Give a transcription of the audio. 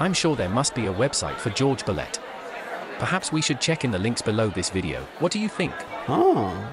I'm sure there must be a website for George Bolet. Perhaps we should check in the links below this video. What do you think? Oh.